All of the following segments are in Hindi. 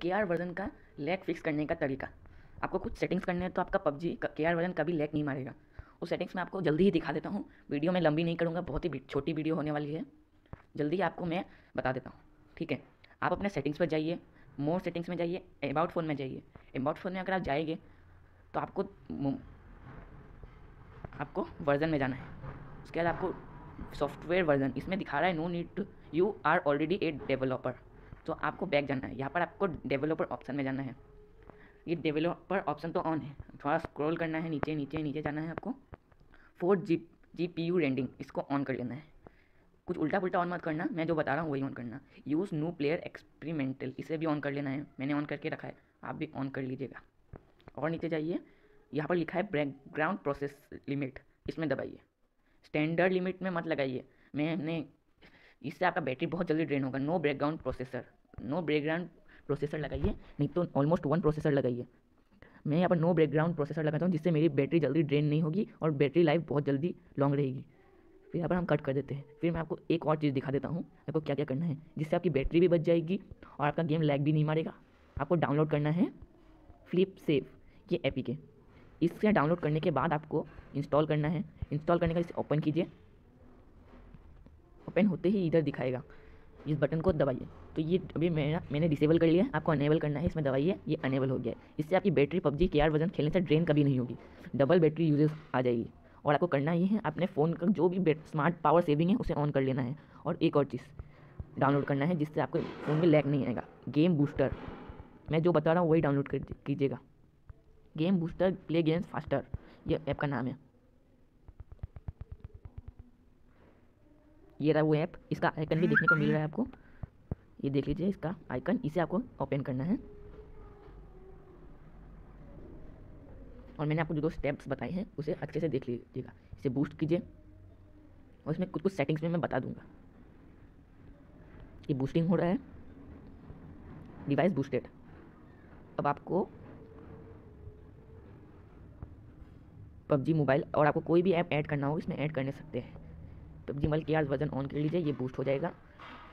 के आर वर्जन का लैग फिक्स करने का तरीका। आपको कुछ सेटिंग्स करने हैं तो आपका पबजी के आर वर्जन कभी लैग नहीं मारेगा। उस सेटिंग्स में आपको जल्दी ही दिखा देता हूँ। वीडियो में लंबी नहीं करूँगा, बहुत ही छोटी वीडियो होने वाली है। जल्दी आपको मैं बता देता हूँ, ठीक है? आप अपने सेटिंग्स पर जाइए मोर सेटिंग्स में जाइए अबाउट फ़ोन में जाइए। अबाउट फ़ोन में अगर आप जाएँगे तो आपको आपको वर्जन में जाना है। उसके बाद आपको सॉफ्टवेयर वर्जन इसमें दिखा रहा है no need to you are already a developer तो आपको बैक जाना है। यहाँ पर आपको डेवलपर ऑप्शन में जाना है। ये डेवलपर ऑप्शन तो ऑन है। थोड़ा स्क्रॉल करना है, नीचे नीचे नीचे जाना है आपको। Force G G P U rendering इसको ऑन कर लेना है। कुछ उल्टा पुल्टा ऑन मत करना, मैं जो बता रहा हूँ वही ऑन करना। यूज़ न्यू प्लेयर एक्सपेरिमेंटल इसे भी ऑन कर लेना है। मैंने ऑन करके रखा है, आप भी ऑन कर लीजिएगा। और नीचे जाइए। यहाँ पर लिखा है बैकग्राउंड प्रोसेस लिमिट इसमें दबाइए। स्टैंडर्ड लिमिट में मत लगाइए। मैंने इससे आपका बैटरी बहुत जल्दी ड्रेन होगा। No background processor no background processor लगाइए, नहीं तो ऑलमोस्ट वन प्रोसेसर लगाइए। मैं यहाँ पर नो बैकग्राउंड प्रोसेसर लगाता हूँ, जिससे मेरी बैटरी जल्दी ड्रेन नहीं होगी और बैटरी लाइफ बहुत जल्दी लॉन्ग रहेगी। फिर यहाँ पर हम कट कर देते हैं। फिर मैं आपको एक और चीज़ दिखा देता हूँ, आपको क्या क्या करना है। जिससे आपकी बैटरी भी बच जाएगी और आपका गेम लैग भी नहीं मारेगा। आपको डाउनलोड करना है फ्लिप सेव ये एपी के। इससे डाउनलोड करने के बाद आपको इंस्टॉल करना है। इंस्टॉल करने का इसे ओपन कीजिए। ओपन होते ही इधर दिखाएगा। इस बटन को दबाइए। तो ये अभी मेरा मैंने डिसेबल कर लिया है। आपको अनेबल करना है, इसमें दबाइए। ये अनेबल हो गया है। इससे आपकी बैटरी पबजी के आर वज़न खेलने से ड्रेन कभी नहीं होगी। डबल बैटरी यूजेस आ जाएगी। और आपको करना ये है अपने फ़ोन का जो भी स्मार्ट पावर सेविंग है, उसे ऑन कर लेना है। और एक और चीज़ डाउनलोड करना है, जिससे आपको फ़ोन में लैग नहीं आएगा। गेम बूस्टर मैं जो बता रहा हूँ, वही डाउनलोड कीजिएगा game booster play games faster ये ऐप का नाम है। ये रहा वो ऐप इसका आइकन भी देखने को मिल रहा है आपको। ये देख लीजिए इसका आइकन इसे आपको ओपन करना है। और मैंने आपको जो दो स्टेप्स बताए हैं उसे अच्छे से देख लीजिएगा। इसे बूस्ट कीजिए। और इसमें कुछ कुछ सेटिंग्स में मैं बता दूँगा। ये बूस्टिंग हो रहा है। डिवाइस बूस्टेड अब आपको पबजी मोबाइल और आपको कोई भी ऐप ऐड करना हो इसमें ऐड करने सकते हैं। पबजी के आज वर्जन ऑन कर लीजिए, ये बूस्ट हो जाएगा।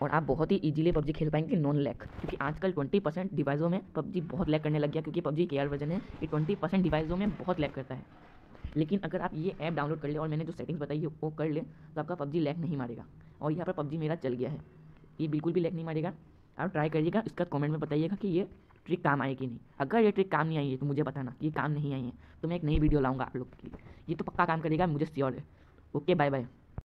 और आप बहुत ही इजीली पबजी खेल पाएँगे नॉन लैक क्योंकि आजकल 20 परसेंट डिवाइसों में पबजी बहुत लैक करने लग गया, क्योंकि पबजी के आर वर्जन है, ये 20 परसेंट डिवाइसों में बहुत लैक करता है। लेकिन अगर आप ये ऐप डाउनलोड कर ले और मैंने जो सेटिंग्स बताई है, वो कर ले तो आपका पबजी लैक नहीं मारेगा। और यहाँ पर पबजी मेरा चल गया है। ये बिल्कुल भी लैक नहीं मारेगा। आप ट्राई करिएगा, इसका कमेंट में बताइएगा कि ये ट्रिक काम आई कि नहीं। अगर ये ट्रिक काम नहीं आई है तो मुझे बताना ये काम नहीं आई है। तो मैं एक नई वीडियो लाऊँगा आप लोग के लिए। ये तो पक्का काम करेगा, मुझे श्योर है। Okay bye bye